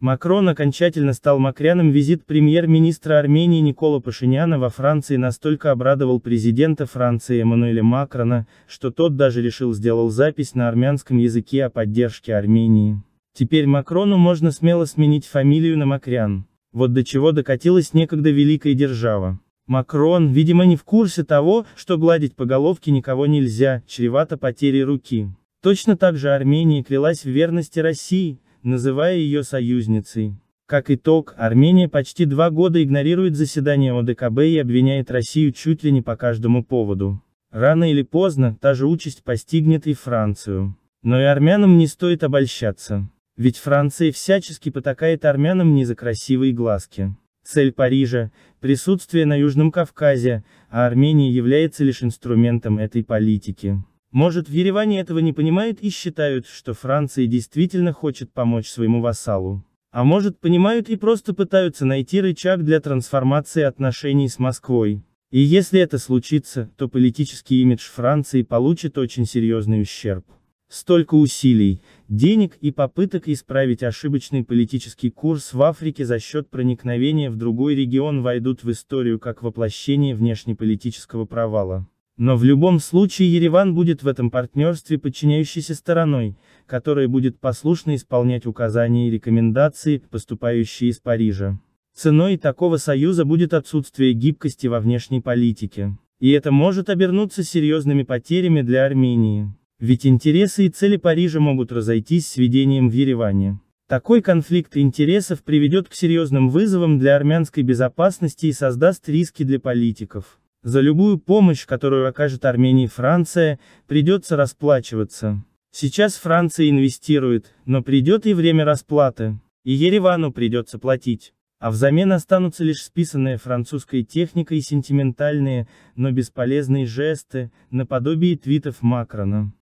Макрон окончательно стал мокряным визит премьер-министра Армении Никола Пашиняна во Франции настолько обрадовал президента Франции Эммануэля Макрона, что тот даже решил сделал запись на армянском языке о поддержке Армении. Теперь Макрону можно смело сменить фамилию на Макрян. Вот до чего докатилась некогда великая держава. Макрон, видимо не в курсе того, что гладить по головке никого нельзя, чревато потерей руки. Точно так же Армения клялась в верности России, называя ее союзницей. Как итог, Армения почти два года игнорирует заседание ОДКБ и обвиняет Россию чуть ли не по каждому поводу. Рано или поздно, та же участь постигнет и Францию. Но и армянам не стоит обольщаться. Ведь Франция всячески потакает армянам не за красивые глазки. Цель Парижа – присутствие на Южном Кавказе, а Армения является лишь инструментом этой политики. Может в Ереване этого не понимают и считают, что Франция действительно хочет помочь своему вассалу. А может понимают и просто пытаются найти рычаг для трансформации отношений с Москвой. И если это случится, то политический имидж Франции получит очень серьезный ущерб. Столько усилий, денег и попыток исправить ошибочный политический курс в Африке за счет проникновения в другой регион войдут в историю как воплощение внешнеполитического провала. Но в любом случае Ереван будет в этом партнерстве подчиняющейся стороной, которая будет послушно исполнять указания и рекомендации, поступающие из Парижа. Ценой такого союза будет отсутствие гибкости во внешней политике. И это может обернуться серьезными потерями для Армении. Ведь интересы и цели Парижа могут разойтись с ведением в Ереване. Такой конфликт интересов приведет к серьезным вызовам для армянской безопасности и создаст риски для политиков. За любую помощь, которую окажет Армении Франция, придется расплачиваться. Сейчас Франция инвестирует, но придет и время расплаты. И Еревану придется платить. А взамен останутся лишь списанная французской техника и сентиментальные, но бесполезные жесты, наподобие твитов Макрона.